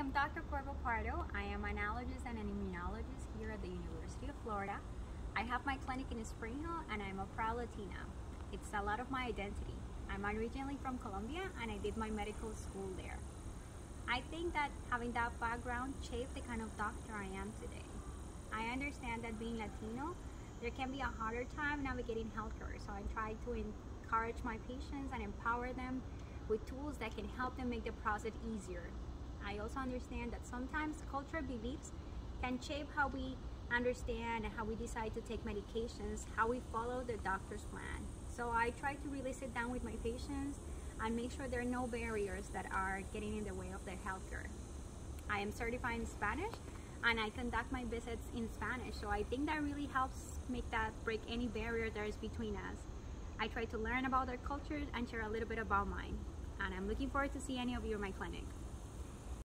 am Dr. Cuervo Pardo. I am an allergist and an immunologist here at the University of Florida. I have my clinic in Spring Hill and I'm a proud Latina. It's a lot of my identity. I'm originally from Colombia and I did my medical school there. I think that having that background shaped the kind of doctor I am today. I understand that being Latino, there can be a harder time navigating healthcare, so I try to encourage my patients and empower them with tools that can help them make the process easier. I also understand that sometimes cultural beliefs can shape how we understand and how we decide to take medications, how we follow the doctor's plan. So I try to really sit down with my patients and make sure there are no barriers that are getting in the way of their healthcare. I am certified in Spanish and I conduct my visits in Spanish. So I think that really helps make that break any barrier there is between us. I try to learn about their cultures and share a little bit about mine and I'm looking forward to see any of you in my clinic.